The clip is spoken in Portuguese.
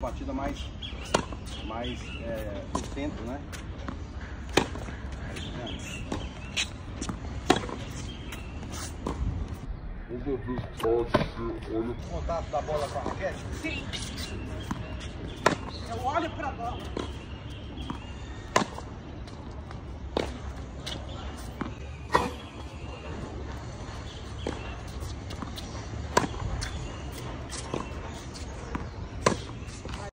Batida mais, mais é, no centro, né? Uma vez pode ser olho. O contato da bola com a raquete? Sim. Eu olho pra bola.